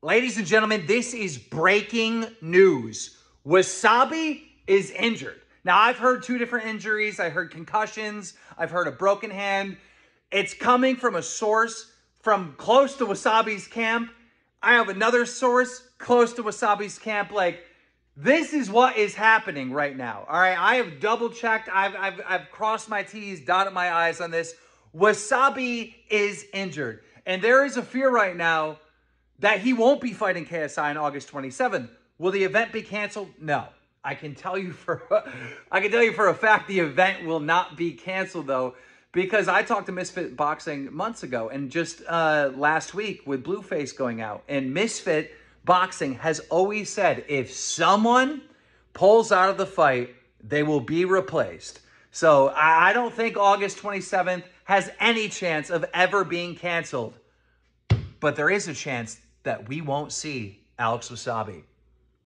Ladies and gentlemen, this is breaking news. Wassabi is injured. Now, I've heard two different injuries. I heard concussions. I've heard a broken hand. It's coming from a source from close to Wassabi's camp. I have another source close to Wassabi's camp. Like, this is what is happening right now. All right, I have double checked. I've, I've, I've crossed my T's, dotted my I's on this. Wassabi is injured. And there is a fear right now that he won't be fighting KSI on August 27th. Will the event be canceled? No. I can tell you for I can tell you for a fact the event will not be canceled though because I talked to Misfit Boxing months ago and just uh, last week with Blueface going out and Misfit Boxing has always said if someone pulls out of the fight, they will be replaced. So I don't think August 27th has any chance of ever being canceled, but there is a chance that we won't see Alex Wassabi.